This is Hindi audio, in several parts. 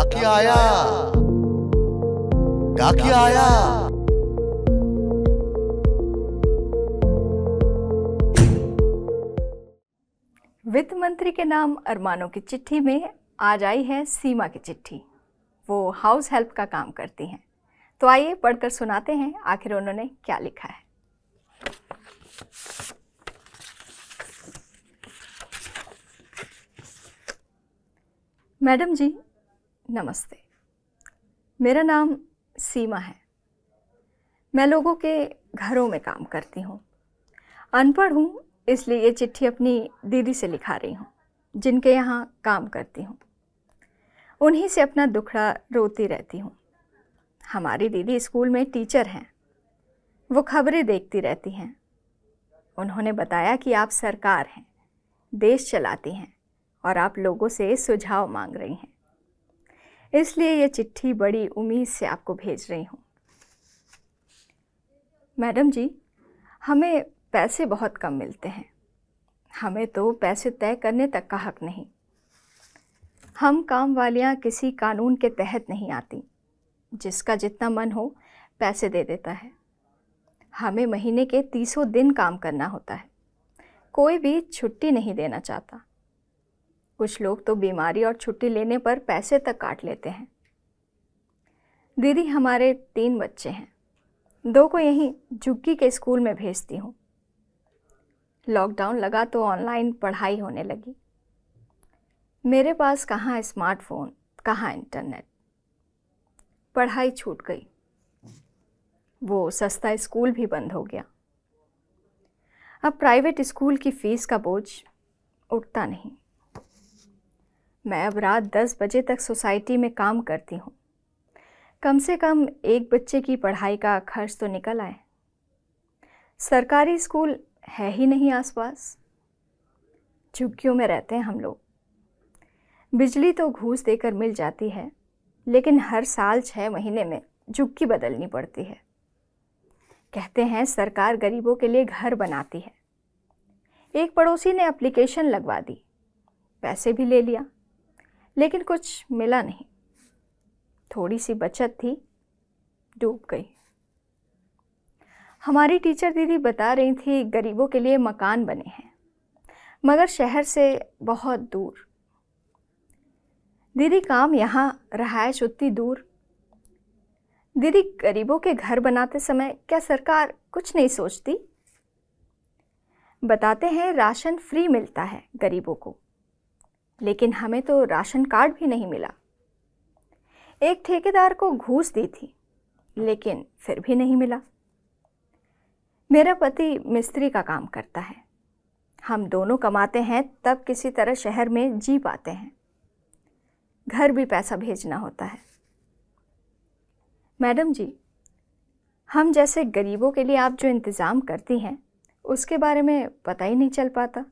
डाकिया आया। डाकिया आया। वित्त मंत्री के नाम अरमानों की चिट्ठी में आज आई है सीमा की चिट्ठी। वो हाउस हेल्प का काम करती हैं। तो आइए पढ़कर सुनाते हैं आखिर उन्होंने क्या लिखा है। मैडम जी नमस्ते। मेरा नाम सीमा है। मैं लोगों के घरों में काम करती हूँ। अनपढ़ हूँ, इसलिए ये चिट्ठी अपनी दीदी से लिखा रही हूँ, जिनके यहाँ काम करती हूँ। उन्हीं से अपना दुखड़ा रोती रहती हूँ। हमारी दीदी स्कूल में टीचर हैं। वो खबरें देखती रहती हैं। उन्होंने बताया कि आप सरकार हैं, देश चलाती हैं, और आप लोगों से सुझाव मांग रही हैं। इसलिए ये चिट्ठी बड़ी उम्मीद से आपको भेज रही हूँ। मैडम जी, हमें पैसे बहुत कम मिलते हैं। हमें तो पैसे तय करने तक का हक नहीं। हम काम वालियाँ किसी कानून के तहत नहीं आती, जिसका जितना मन हो पैसे दे देता है। हमें महीने के तीसों दिन काम करना होता है। कोई भी छुट्टी नहीं देना चाहता। कुछ लोग तो बीमारी और छुट्टी लेने पर पैसे तक काट लेते हैं। दीदी, हमारे तीन बच्चे हैं। दो को यहीं झुग्गी के स्कूल में भेजती हूँ। लॉकडाउन लगा तो ऑनलाइन पढ़ाई होने लगी। मेरे पास कहाँ स्मार्टफ़ोन, कहाँ इंटरनेट? पढ़ाई छूट गई। वो सस्ता स्कूल भी बंद हो गया। अब प्राइवेट स्कूल की फ़ीस का बोझ उठता नहीं। मैं अब रात दस बजे तक सोसाइटी में काम करती हूँ। कम से कम एक बच्चे की पढ़ाई का खर्च तो निकल आए। सरकारी स्कूल है ही नहीं आसपास। झुग्गियों में रहते हैं हम लोग। बिजली तो घूस देकर मिल जाती है, लेकिन हर साल छः महीने में झुग्गी बदलनी पड़ती है। कहते हैं सरकार गरीबों के लिए घर बनाती है। एक पड़ोसी ने एप्लीकेशन लगवा दी। पैसे भी ले लिया। लेकिन कुछ मिला नहीं। थोड़ी सी बचत थी, डूब गई। हमारी टीचर दीदी बता रही थी, गरीबों के लिए मकान बने हैं, मगर शहर से बहुत दूर। दीदी, काम यहाँ, रहायश उतनी दूर। दीदी, गरीबों के घर बनाते समय क्या सरकार कुछ नहीं सोचती? बताते हैं, राशन फ्री मिलता है गरीबों को। लेकिन हमें तो राशन कार्ड भी नहीं मिला। एक ठेकेदार को घूस दी थी, लेकिन फिर भी नहीं मिला। मेरा पति मिस्त्री का काम करता है। हम दोनों कमाते हैं, तब किसी तरह शहर में जी पाते हैं। घर भी पैसा भेजना होता है। मैडम जी, हम जैसे गरीबों के लिए आप जो इंतज़ाम करती हैं, उसके बारे में पता ही नहीं चल पाता।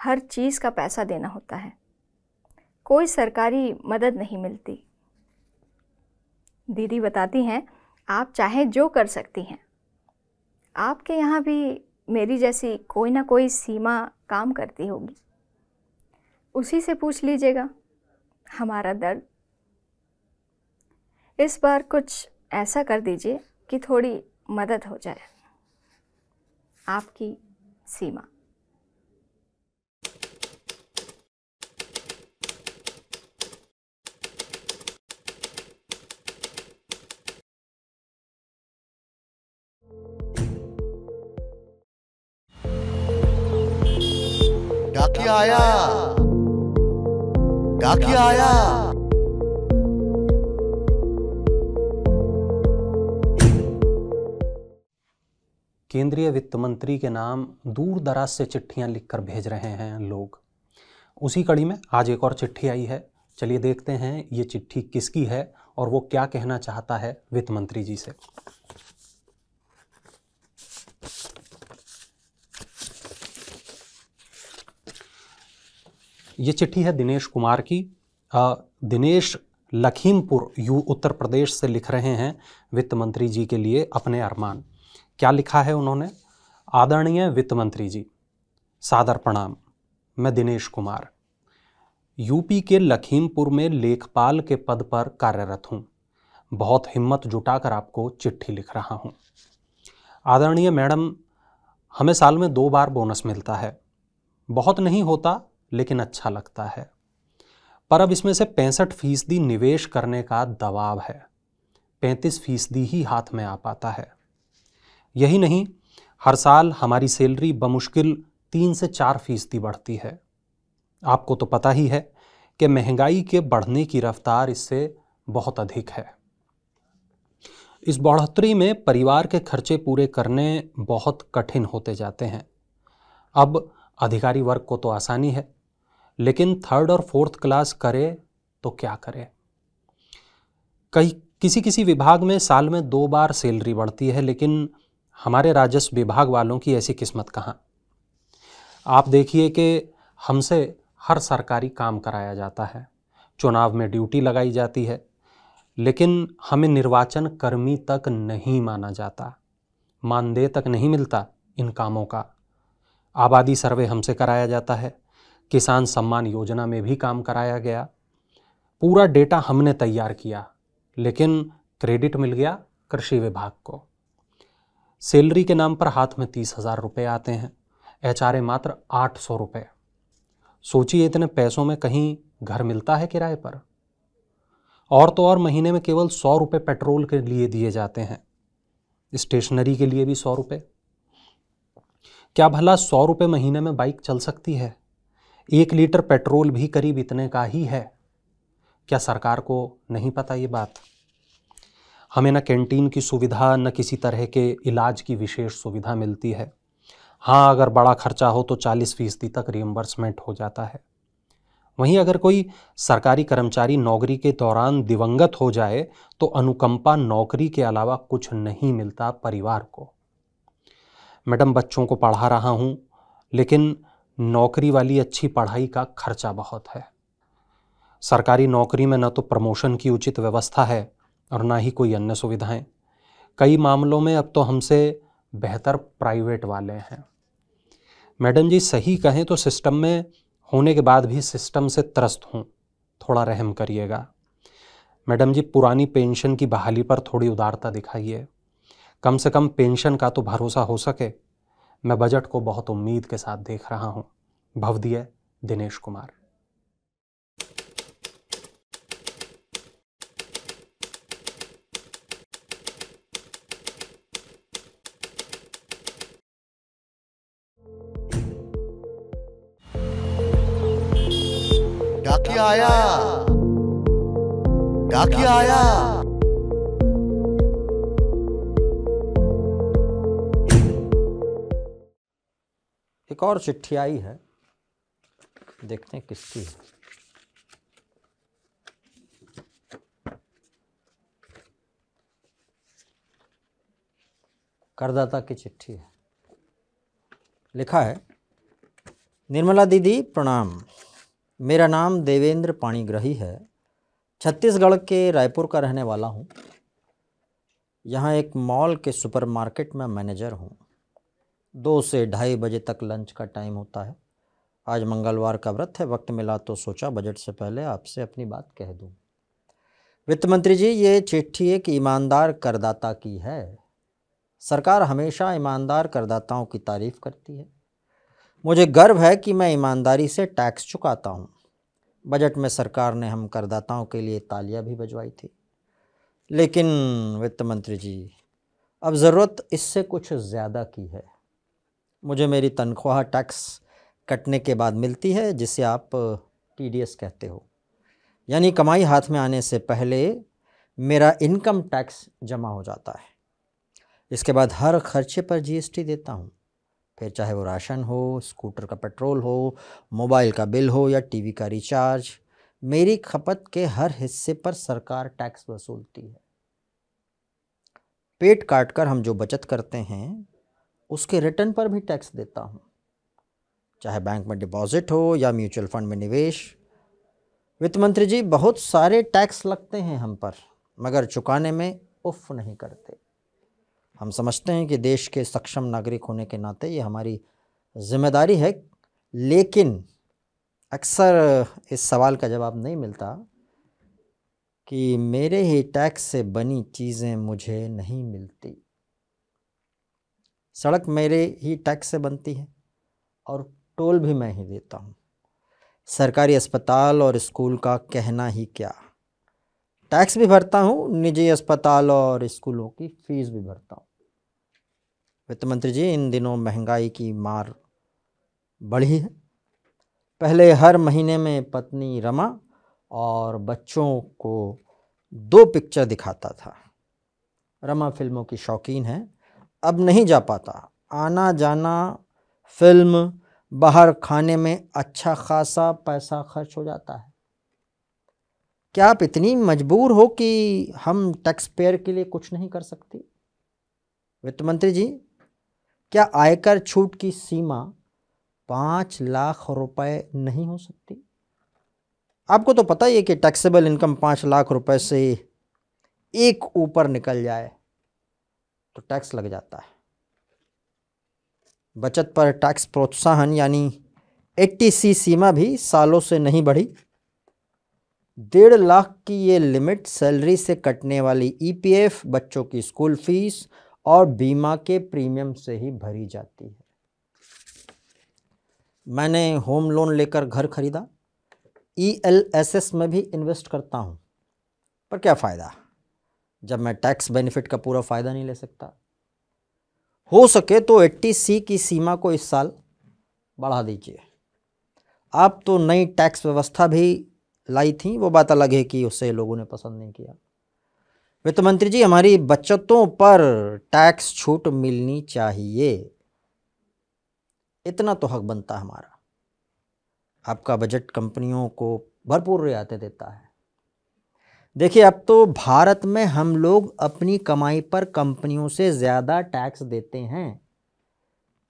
हर चीज़ का पैसा देना होता है। कोई सरकारी मदद नहीं मिलती। दीदी बताती हैं, आप चाहे जो कर सकती हैं। आपके यहाँ भी मेरी जैसी कोई ना कोई सीमा काम करती होगी। उसी से पूछ लीजिएगा, हमारा दर्द। इस बार कुछ ऐसा कर दीजिए कि थोड़ी मदद हो जाए। आपकी सीमा। डाकिया आया। डाकिया आया। केंद्रीय वित्त मंत्री के नाम दूर दराज से चिट्ठियाँ लिखकर भेज रहे हैं लोग। उसी कड़ी में आज एक और चिट्ठी आई है। चलिए देखते हैं ये चिट्ठी किसकी है और वो क्या कहना चाहता है वित्त मंत्री जी से। ये चिट्ठी है दिनेश कुमार की। दिनेश लखीमपुर, यू उत्तर प्रदेश से लिख रहे हैं वित्त मंत्री जी के लिए अपने अरमान। क्या लिखा है उन्होंने? आदरणीय वित्त मंत्री जी, सादर प्रणाम, मैं दिनेश कुमार। यूपी के लखीमपुर में लेखपाल के पद पर कार्यरत हूँ। बहुत हिम्मत जुटाकर आपको चिट्ठी लिख रहा हूँ। आदरणीय मैडम, हमें साल में दो बार बोनस मिलता है। बहुत नहीं होता लेकिन अच्छा लगता है। पर अब इसमें से पैंसठ फ़ीसदी निवेश करने का दबाव है। पैंतीस फ़ीसदी ही हाथ में आ पाता है। यही नहीं, हर साल हमारी सैलरी बमुश्किल तीन से चार फ़ीसदी बढ़ती है। आपको तो पता ही है कि महँगाई के बढ़ने की रफ्तार इससे बहुत अधिक है। इस बढ़ोतरी में परिवार के खर्चे पूरे करने बहुत कठिन होते जाते हैं। अब अधिकारी वर्ग को तो आसानी है। लेकिन थर्ड और फोर्थ क्लास करे तो क्या करे? कई किसी किसी विभाग में साल में दो बार सैलरी बढ़ती है, लेकिन हमारे राजस्व विभाग वालों की ऐसी किस्मत कहाँ? आप देखिए कि हमसे हर सरकारी काम कराया जाता है, चुनाव में ड्यूटी लगाई जाती है, लेकिन हमें निर्वाचन कर्मी तक नहीं माना जाता, मानदेय तक नहीं मिलता इन कामों का। आबादी सर्वे हमसे कराया जाता है किसान सम्मान योजना में भी काम कराया गया। पूरा डेटा हमने तैयार किया, लेकिन क्रेडिट मिल गया कृषि विभाग को। सैलरी के नाम पर हाथ में तीस हज़ार रुपये आते हैं, एचआरए मात्र आठ सौ रुपये सोचिए इतने पैसों में कहीं घर मिलता है किराए पर? और तो और महीने में केवल सौ रुपये पेट्रोल के लिए दिए जाते हैं, स्टेशनरी के लिए भी सौ रुपये क्या भला सौ रुपये महीने में बाइक चल सकती है? एक लीटर पेट्रोल भी करीब इतने का ही है। क्या सरकार को नहीं पता ये बात? हमें न कैंटीन की सुविधा, न किसी तरह के इलाज की विशेष सुविधा मिलती है। हाँ अगर बड़ा खर्चा हो तो चालीस फ़ीसदी तक रियम्बर्समेंट हो जाता है। वहीं अगर कोई सरकारी कर्मचारी नौकरी के दौरान दिवंगत हो जाए तो अनुकंपा नौकरी के अलावा कुछ नहीं मिलता परिवार को। मैडम, बच्चों को पढ़ा रहा हूँ, लेकिन नौकरी वाली अच्छी पढ़ाई का खर्चा बहुत है। सरकारी नौकरी में न तो प्रमोशन की उचित व्यवस्था है और ना ही कोई अन्य सुविधाएँ। कई मामलों में अब तो हमसे बेहतर प्राइवेट वाले हैं। मैडम जी, सही कहें तो सिस्टम में होने के बाद भी सिस्टम से त्रस्त हूँ। थोड़ा रहम करिएगा। मैडम जी, पुरानी पेंशन की बहाली पर थोड़ी उदारता दिखाइए। कम से कम पेंशन का तो भरोसा हो सके। मैं बजट को बहुत उम्मीद के साथ देख रहा हूँ। भवदीय दिनेश कुमार। डाकिया आया। डाकिया आया। एक और चिट्ठी आई है। देखते हैं किसकी है। करदाता की चिट्ठी है। लिखा है, निर्मला दीदी, प्रणाम। मेरा नाम देवेंद्र पाणीग्रही है। छत्तीसगढ़ के रायपुर का रहने वाला हूँ। यहाँ एक मॉल के सुपरमार्केट में मैनेजर हूँ। दो से ढाई बजे तक लंच का टाइम होता है। आज मंगलवार का व्रत है, वक्त मिला तो सोचा बजट से पहले आपसे अपनी बात कह दूँ। वित्त मंत्री जी, ये चिट्ठी एक ईमानदार करदाता की है। सरकार हमेशा ईमानदार करदाताओं की तारीफ़ करती है। मुझे गर्व है कि मैं ईमानदारी से टैक्स चुकाता हूँ। बजट में सरकार ने हम करदाताओं के लिए तालियाँ भी बजवाई थी। लेकिन वित्त मंत्री जी, अब ज़रूरत इससे कुछ ज़्यादा की है। मुझे मेरी तनख्वाह टैक्स कटने के बाद मिलती है, जिसे आप टीडीएस कहते हो। यानी कमाई हाथ में आने से पहले मेरा इनकम टैक्स जमा हो जाता है। इसके बाद हर खर्चे पर जीएसटी देता हूँ। फिर चाहे वो राशन हो, स्कूटर का पेट्रोल हो, मोबाइल का बिल हो या टीवी का रिचार्ज, मेरी खपत के हर हिस्से पर सरकार टैक्स वसूलती है। पेट काट कर हम जो बचत करते हैं उसके रिटर्न पर भी टैक्स देता हूँ। चाहे बैंक में डिपॉजिट हो या म्यूचुअल फंड में निवेश। वित्त मंत्री जी, बहुत सारे टैक्स लगते हैं हम पर, मगर चुकाने में उफ नहीं करते। हम समझते हैं कि देश के सक्षम नागरिक होने के नाते ये हमारी ज़िम्मेदारी है, लेकिन अक्सर इस सवाल का जवाब नहीं मिलता कि मेरे ही टैक्स से बनी चीज़ें मुझे नहीं मिलती। सड़क मेरे ही टैक्स से बनती है और टोल भी मैं ही देता हूँ। सरकारी अस्पताल और स्कूल का कहना ही क्या? टैक्स भी भरता हूँ, निजी अस्पताल और स्कूलों की फ़ीस भी भरता हूँ। वित्त मंत्री जी, इन दिनों महँगाई की मार बढ़ी है। पहले हर महीने में पत्नी रमा और बच्चों को दो पिक्चर दिखाता था। रमा फ़िल्मों की शौकीन है। अब नहीं जा पाता। आना जाना, फ़िल्म बाहर खाने में अच्छा खासा पैसा खर्च हो जाता है। क्या आप इतनी मजबूर हो कि हम टैक्स पेयर के लिए कुछ नहीं कर सकते? वित्त मंत्री जी, क्या आयकर छूट की सीमा पाँच लाख रुपए नहीं हो सकती? आपको तो पता ही है कि टैक्सेबल इनकम पाँच लाख रुपए से एक ऊपर निकल जाए। तो टैक्स लग जाता है। बचत पर टैक्स प्रोत्साहन यानी एटीसी सीमा भी सालों से नहीं बढ़ी। डेढ़ लाख की ये लिमिट सैलरी से कटने वाली ईपीएफ बच्चों की स्कूल फ़ीस और बीमा के प्रीमियम से ही भरी जाती है। मैंने होम लोन लेकर घर खरीदा। ईएलएसएस में भी इन्वेस्ट करता हूँ। पर क्या फ़ायदा? जब मैं टैक्स बेनिफिट का पूरा फ़ायदा नहीं ले सकता। हो सके तो एट्टी सी की सीमा को इस साल बढ़ा दीजिए। आप तो नई टैक्स व्यवस्था भी लाई थी, वो बात अलग है कि उसे लोगों ने पसंद नहीं किया। वित्त मंत्री जी, हमारी बचतों पर टैक्स छूट मिलनी चाहिए। इतना तो हक बनता हमारा। आपका बजट कंपनियों को भरपूर रियायतें देता है। देखिए, अब तो भारत में हम लोग अपनी कमाई पर कंपनियों से ज़्यादा टैक्स देते हैं।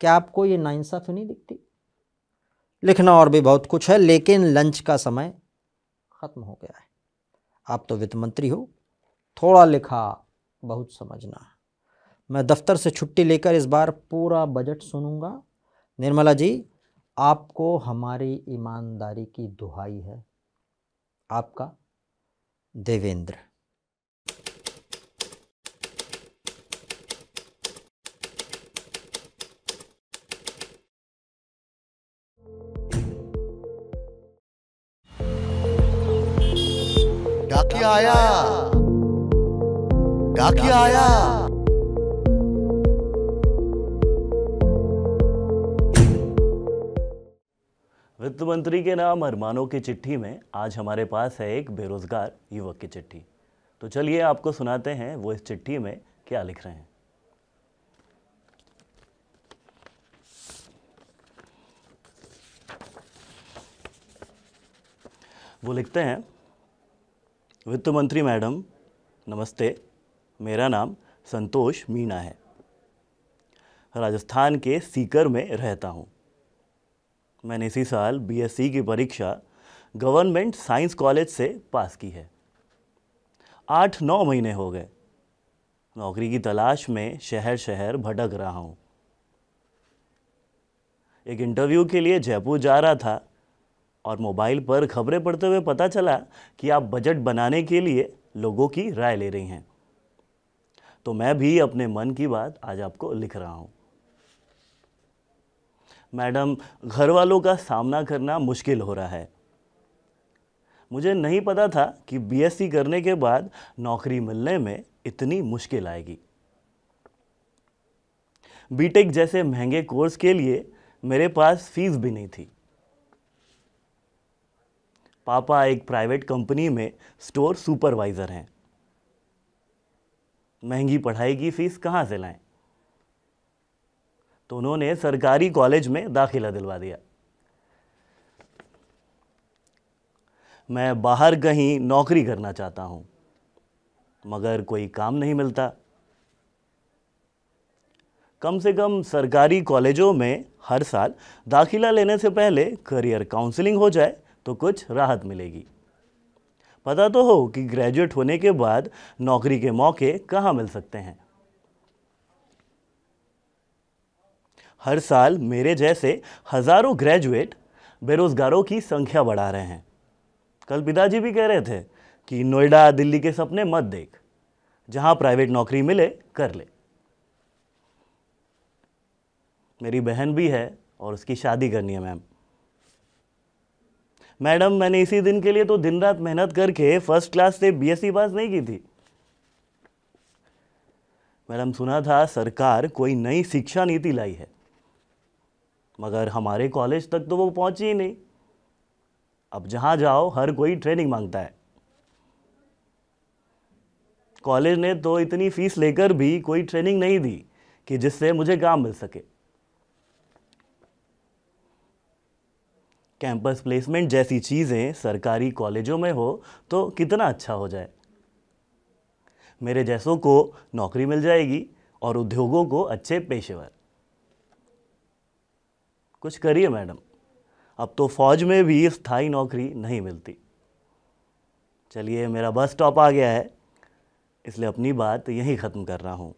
क्या आपको ये नाइंसाफ़ी नहीं दिखती? लिखना और भी बहुत कुछ है, लेकिन लंच का समय ख़त्म हो गया है। आप तो वित्त मंत्री हो, थोड़ा लिखा बहुत समझना। मैं दफ्तर से छुट्टी लेकर इस बार पूरा बजट सुनूँगा। निर्मला जी, आपको हमारी ईमानदारी की दुहाई है। आपका देवेंद्र। डाकिया आया। डाकिया आया। वित्त मंत्री के नाम अरमानों की चिट्ठी में आज हमारे पास है एक बेरोजगार युवक की चिट्ठी। तो चलिए आपको सुनाते हैं वो इस चिट्ठी में क्या लिख रहे हैं। वो लिखते हैं वित्त मंत्री मैडम, नमस्ते, मेरा नाम संतोष मीणा है। राजस्थान के सीकर में रहता हूँ। मैंने इसी साल बीएससी की परीक्षा गवर्नमेंट साइंस कॉलेज से पास की है। आठ नौ महीने हो गए। नौकरी की तलाश में शहर शहर भटक रहा हूँ। एक इंटरव्यू के लिए जयपुर जा रहा था और मोबाइल पर खबरें पढ़ते हुए पता चला कि आप बजट बनाने के लिए लोगों की राय ले रही हैं। तो मैं भी अपने मन की बात आज आपको लिख रहा हूँ। मैडम घर वालों का सामना करना मुश्किल हो रहा है। मुझे नहीं पता था कि बीएससी करने के बाद नौकरी मिलने में इतनी मुश्किल आएगी। बीटेक जैसे महँगे कोर्स के लिए मेरे पास फ़ीस भी नहीं थी। पापा एक प्राइवेट कंपनी में स्टोर सुपरवाइज़र हैं। महँगी पढ़ाई की फ़ीस कहाँ से लाएँ? तो उन्होंने सरकारी कॉलेज में दाखिला दिलवा दिया। मैं बाहर कहीं नौकरी करना चाहता हूँ, मगर कोई काम नहीं मिलता। कम से कम सरकारी कॉलेजों में हर साल दाखिला लेने से पहले करियर काउंसलिंग हो जाए तो कुछ राहत मिलेगी। पता तो हो कि ग्रेजुएट होने के बाद नौकरी के मौके कहाँ मिल सकते हैं। हर साल मेरे जैसे हज़ारों ग्रेजुएट बेरोजगारों की संख्या बढ़ा रहे हैं। कल पिताजी भी कह रहे थे कि नोएडा, दिल्ली के सपने मत देख, जहाँ प्राइवेट नौकरी मिले, कर ले। मेरी बहन भी है और उसकी शादी करनी है, मैम। मैडम, मैंने इसी दिन के लिए तो दिन रात मेहनत करके फ़र्स्ट क्लास से बीएससी पास नहीं की थी। मैडम, सुना था सरकार कोई नई शिक्षा नीति लाई है। मगर हमारे कॉलेज तक तो वो पहुँची ही नहीं। अब जहाँ जाओ, हर कोई ट्रेनिंग माँगता है। कॉलेज ने तो इतनी फ़ीस लेकर भी कोई ट्रेनिंग नहीं दी कि जिससे मुझे काम मिल सके। कैंपस प्लेसमेंट जैसी चीज़ें सरकारी कॉलेजों में हो तो कितना अच्छा हो जाए। मेरे जैसों को नौकरी मिल जाएगी और उद्योगों को अच्छे पेशेवर। कुछ करिए मैडम। अब तो फौज में भी स्थायी नौकरी नहीं मिलती। चलिए, मेरा बस स्टॉप आ गया है। इसलिए अपनी बात यहीं ख़त्म कर रहा हूँ।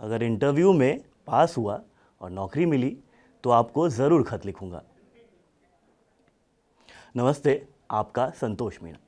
अगर इंटरव्यू में पास हुआ और नौकरी मिली तो आपको ज़रूर खत लिखूँगा। नमस्ते, आपका संतोष मीणा।